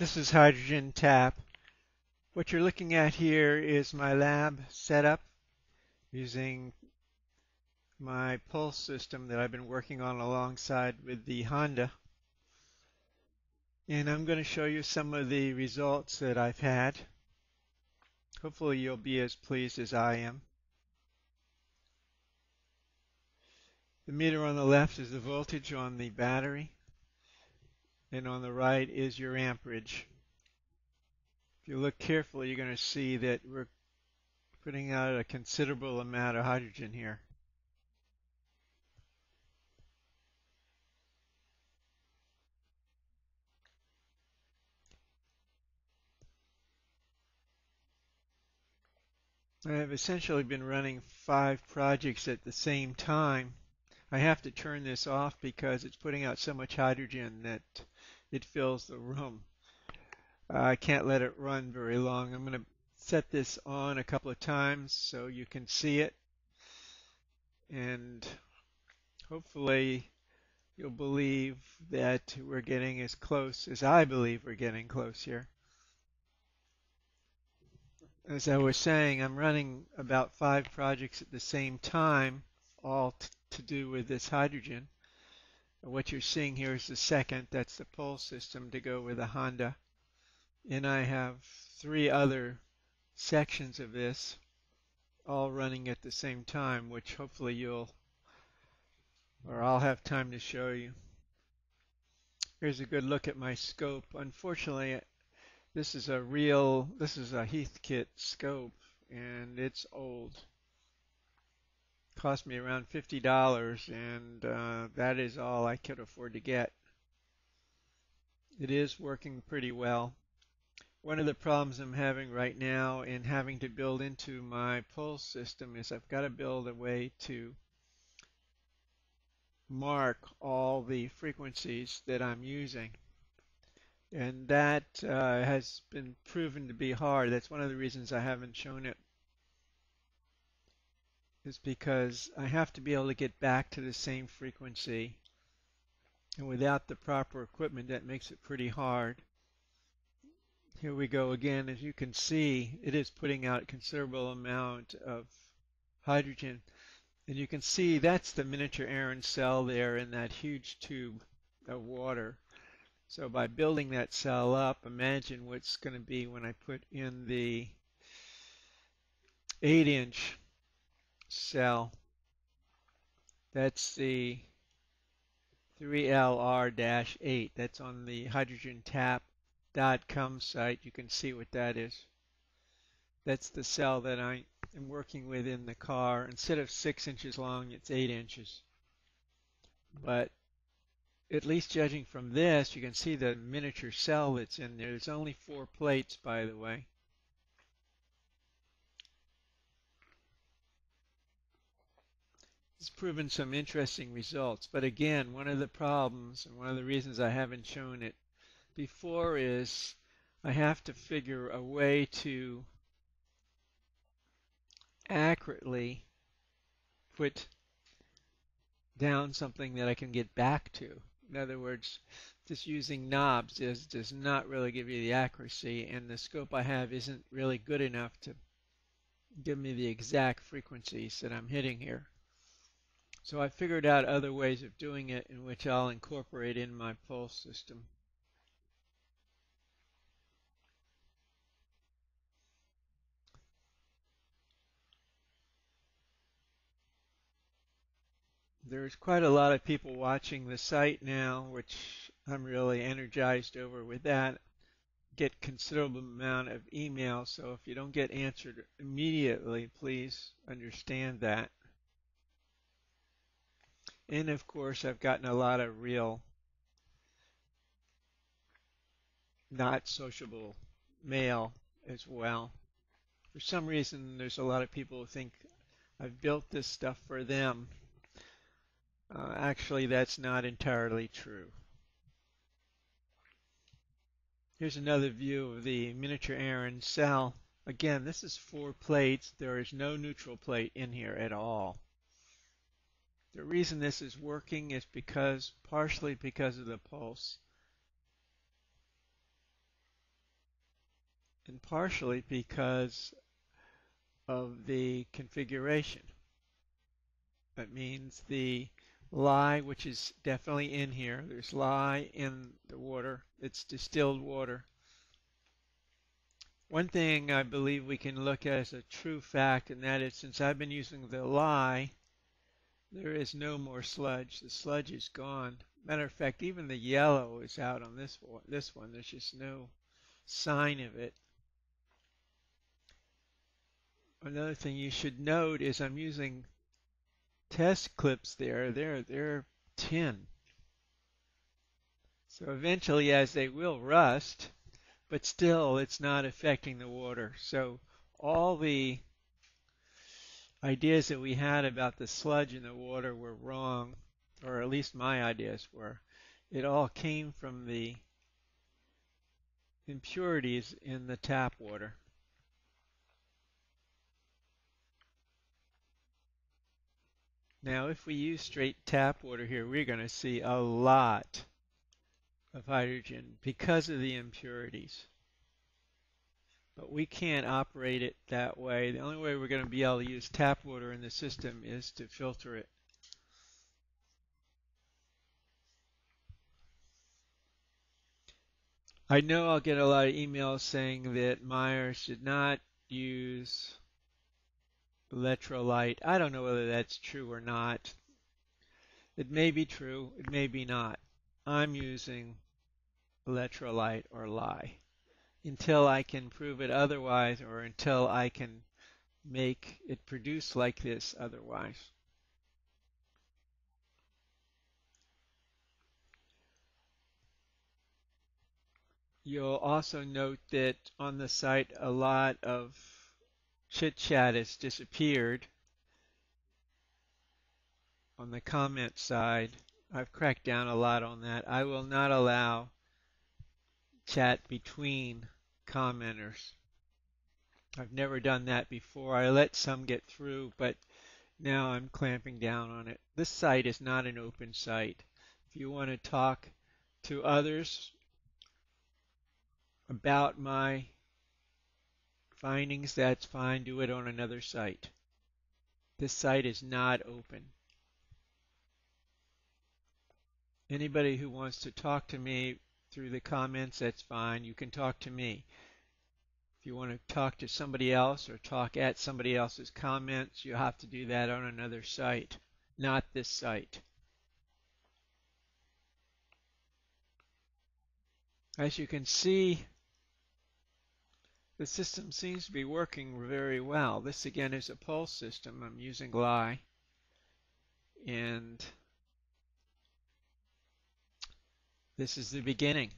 This is hydrogen tap. What you're looking at here is my lab setup using my pulse system that I've been working on alongside with the Honda. And I'm going to show you some of the results that I've had. Hopefully you'll be as pleased as I am. The meter on the left is the voltage on the battery and on the right is your amperage. If you look carefully, you're going to see that we're putting out a considerable amount of hydrogen here. I've essentially been running five projects at the same time. I have to turn this off because it's putting out so much hydrogen that it fills the room. Uh, I can't let it run very long. I'm going to set this on a couple of times so you can see it. And hopefully you'll believe that we're getting as close as I believe we're getting close here. As I was saying, I'm running about five projects at the same time, all to do with this hydrogen. What you're seeing here is the second, that's the pulse system to go with the Honda. And I have three other sections of this all running at the same time, which hopefully you'll, or I'll have time to show you. Here's a good look at my scope. Unfortunately, this is a real, this is a Heathkit scope, and it's old cost me around $50 and uh, that is all I could afford to get. It is working pretty well. One of the problems I'm having right now in having to build into my pulse system is I've got to build a way to mark all the frequencies that I'm using. And that uh, has been proven to be hard. That's one of the reasons I haven't shown it is because I have to be able to get back to the same frequency. And without the proper equipment, that makes it pretty hard. Here we go again. As you can see, it is putting out a considerable amount of hydrogen. And you can see that's the miniature Aaron cell there in that huge tube of water. So by building that cell up, imagine what's going to be when I put in the 8 inch cell. That's the 3LR-8. That's on the hydrogentap.com site. You can see what that is. That's the cell that I am working with in the car. Instead of 6 inches long, it's 8 inches. But at least judging from this, you can see the miniature cell that's in there. There's only four plates, by the way. It's proven some interesting results. But again, one of the problems and one of the reasons I haven't shown it before is I have to figure a way to accurately put down something that I can get back to. In other words, just using knobs is, does not really give you the accuracy, and the scope I have isn't really good enough to give me the exact frequencies that I'm hitting here. So I figured out other ways of doing it in which I'll incorporate in my pulse system. There's quite a lot of people watching the site now, which I'm really energized over with that. Get considerable amount of email, so if you don't get answered immediately, please understand that. And of course, I've gotten a lot of real not sociable mail as well. For some reason, there's a lot of people who think I've built this stuff for them. Uh, actually, that's not entirely true. Here's another view of the miniature Aaron cell. Again, this is four plates. There is no neutral plate in here at all. The reason this is working is because, partially because of the pulse. and partially because of the configuration. That means the lye, which is definitely in here, there's lye in the water, it's distilled water. One thing I believe we can look at as a true fact, and that is since I've been using the lye, there is no more sludge. The sludge is gone. Matter of fact, even the yellow is out on this one. This one, there's just no sign of it. Another thing you should note is I'm using test clips there. They're they're tin. So eventually, as they will rust, but still it's not affecting the water. So all the ideas that we had about the sludge in the water were wrong, or at least my ideas were. It all came from the impurities in the tap water. Now if we use straight tap water here, we're going to see a lot of hydrogen because of the impurities. But we can't operate it that way. The only way we're going to be able to use tap water in the system is to filter it. I know I'll get a lot of emails saying that Meyer should not use electrolyte. I don't know whether that's true or not. It may be true, it may be not. I'm using electrolyte or lye until I can prove it otherwise or until I can make it produce like this otherwise. You'll also note that on the site a lot of chit chat has disappeared. On the comment side, I've cracked down a lot on that. I will not allow chat between commenters. I've never done that before. I let some get through, but now I'm clamping down on it. This site is not an open site. If you want to talk to others about my findings, that's fine. Do it on another site. This site is not open. Anybody who wants to talk to me through the comments, that's fine. You can talk to me. If you want to talk to somebody else or talk at somebody else's comments, you have to do that on another site, not this site. As you can see, the system seems to be working very well. This again is a pulse system. I'm using lye. And this is the beginning.